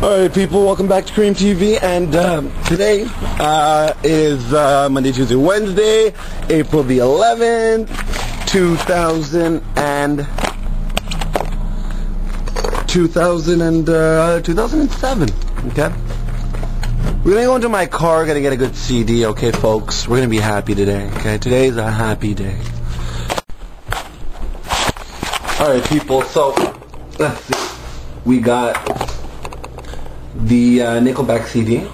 Alright people, welcome back to Kareem TV and um, today uh, is uh, Monday, Tuesday, Wednesday, April the 11th, 2000 and 2000 and uh, 2007, okay? We're gonna go into my car, gonna get a good CD, okay folks? We're gonna be happy today, okay? Today's a happy day. Alright people, so let's see. We got the uh, Nickelback CD.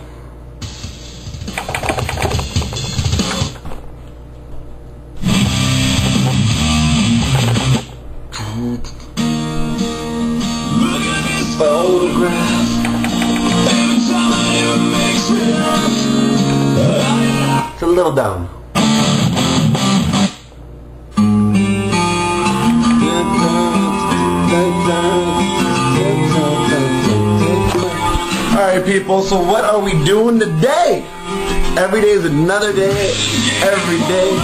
It's a little down. Alright people, so what are we doing today? Every day is another day. Every day.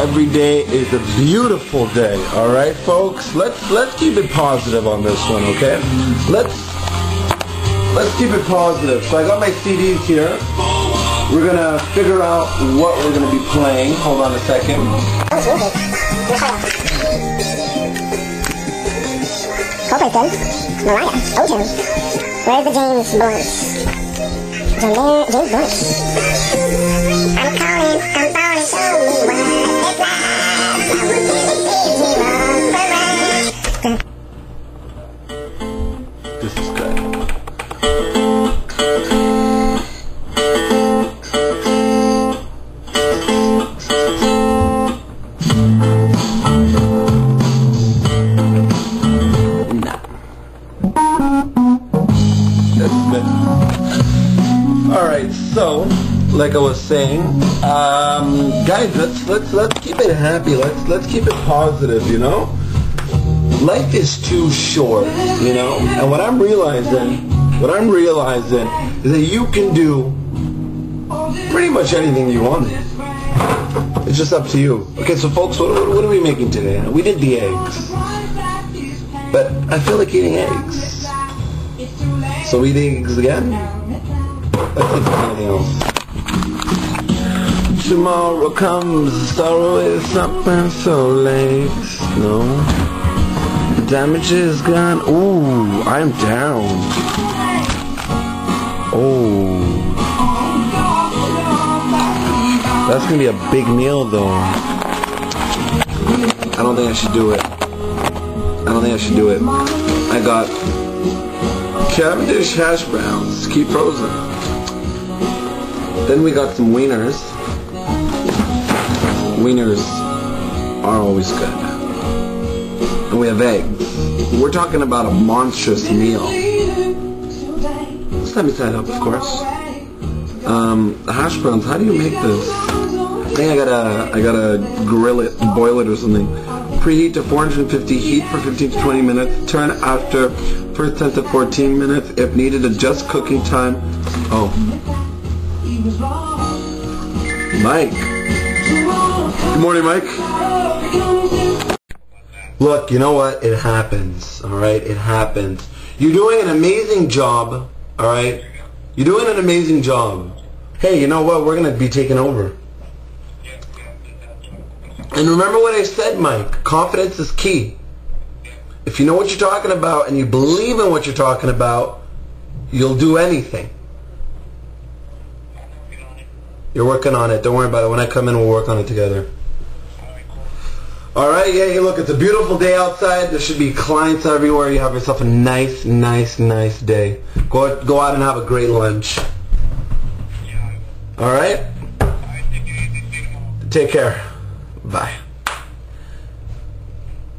Every day is a beautiful day. Alright folks? Let's let's keep it positive on this one, okay? Let's let's keep it positive. So I got my CDs here. We're gonna figure out what we're gonna be playing. Hold on a second. Good. Mariah. O2. Where's the James Blunt? James, Blunt. I'm calling, I'm calling, show me what like I was saying, um, guys, let's let's let's keep it happy. Let's let's keep it positive, you know? life is too short, you know? And what I'm realizing, what I'm realizing is that you can do pretty much anything you want. It's just up to you. Okay, so folks, what, what, are we making today? We did the eggs. But I feel like eating eggs. So we eat eggs again? Let's anything else. Tomorrow comes, the sorrow is something so late. No. The Damage is gone. Ooh, I'm down. Oh. That's gonna be a big meal though. I don't think I should do it. I don't think I should do it. I got Cavendish hash browns, keep frozen. Then we got some wieners. Wieners are always good and we have eggs. We're talking about a monstrous meal. Let me set up, of course. Um, hash browns. How do you make this? I think I gotta, I gotta grill it, boil it, or something. Preheat to 450. Heat for 15 to 20 minutes. Turn after first 10 to 14 minutes. If needed, adjust cooking time. Oh, Mike. Good morning, Mike. Look, you know what? It happens, alright? It happens. You're doing an amazing job, alright? You're doing an amazing job. Hey, you know what? We're going to be taking over. And remember what I said, Mike. Confidence is key. If you know what you're talking about and you believe in what you're talking about, you'll do anything. You're working on it. Don't worry about it. When I come in, we'll work on it together. All right, yeah, yeah, look, it's a beautiful day outside. There should be clients everywhere. You have yourself a nice, nice, nice day. Go, go out and have a great lunch. All right? Take care. Bye.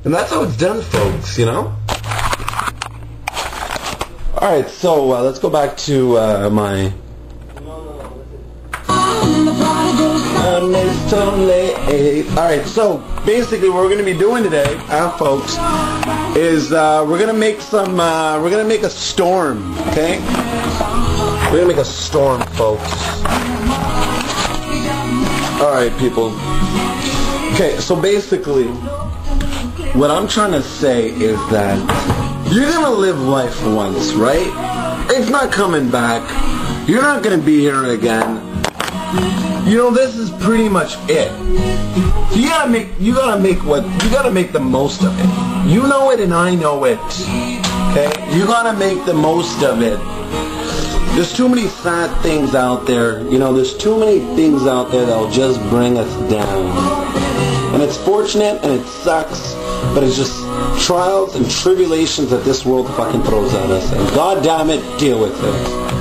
And that's how it's done, folks, you know? All right, so uh, let's go back to uh, my... Late. All right, so basically, what we're going to be doing today, uh, folks, is uh, we're going to make some. Uh, we're going to make a storm. Okay, we're going to make a storm, folks. All right, people. Okay, so basically, what I'm trying to say is that You're gonna live life once, right? It's not coming back. You're not gonna be here again. You know, this is pretty much it. You gotta make, you gotta make what, you gotta make the most of it. You know it and I know it. Okay? You gotta make the most of it. There's too many sad things out there. You know, there's too many things out there that'll just bring us down. And it's fortunate and it sucks, but it's just trials and tribulations that this world fucking throws at us. And god damn it, deal with it.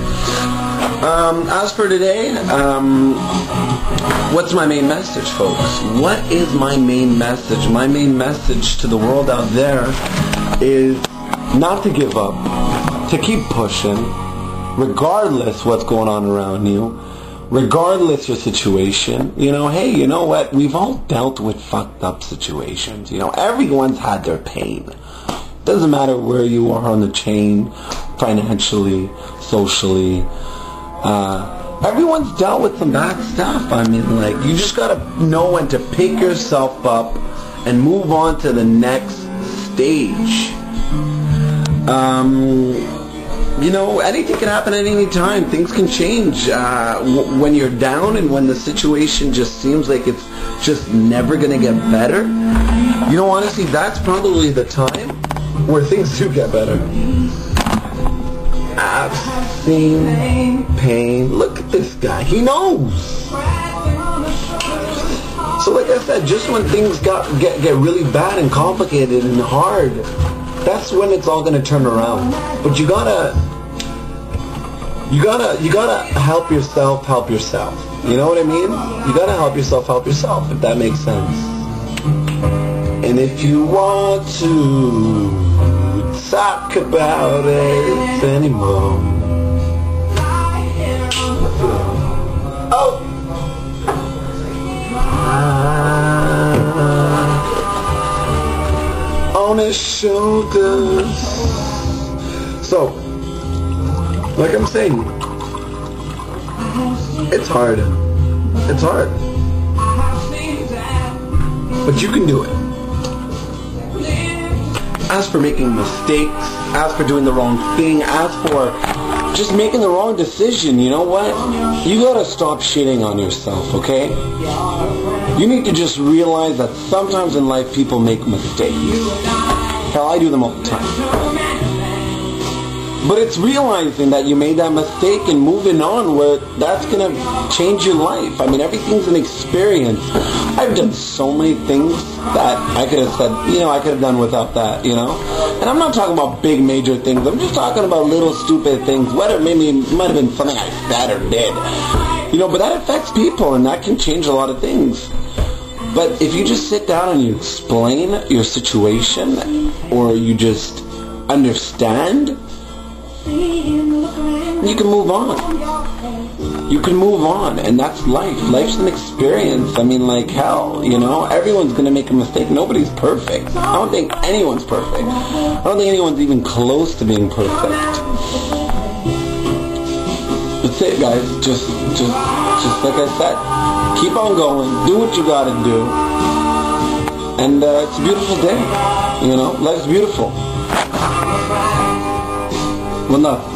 Um, as for today, um, what's my main message, folks? What is my main message? My main message to the world out there is not to give up, to keep pushing, regardless what's going on around you, regardless your situation. You know, hey, you know what? We've all dealt with fucked up situations. You know, everyone's had their pain. Doesn't matter where you are on the chain, financially, socially. Uh, everyone's dealt with some bad stuff. I mean, like, you just gotta know when to pick yourself up and move on to the next stage. Um, you know, anything can happen at any time. Things can change uh, w- when you're down and when the situation just seems like it's just never going to get better. You know, honestly, that's probably the time where things do get better. I've seen pain. Look at this guy. He knows. So like I said, just when things got get, get really bad and complicated and hard, that's when it's all gonna turn around. But you gotta you gotta you gotta help yourself help yourself. You know what I mean? You gotta help yourself help yourself, if that makes sense. And if you want to talk about it anymore. Oh! on his shoulders. So, like I'm saying, it's hard. It's hard. But you can do it. As for making mistakes, as for doing the wrong thing, as for just making the wrong decision, you know what? You gotta stop shitting on yourself, okay? You need to just realize that sometimes in life people make mistakes. Hell, I do them all the time. But it's realizing that you made that mistake and moving on where that's going to change your life. I mean, everything's an experience. I've done so many things that I could have said, you know, I could have done without that, you know? And I'm not talking about big major things. I'm just talking about little stupid things. Whether maybe it might have been something I said or did. You know, but that affects people and that can change a lot of things. But if you just sit down and you explain your situation or you just understand, you can move on. You can move on, and that's life. Life's an experience. I mean, like hell, you know? Everyone's gonna make a mistake. Nobody's perfect. I don't think anyone's perfect. I don't think anyone's even close to being perfect. That's it, guys. Just, just, just like I said, keep on going. Do what you gotta do. And uh, it's a beautiful day. You know, life's beautiful. Well, no.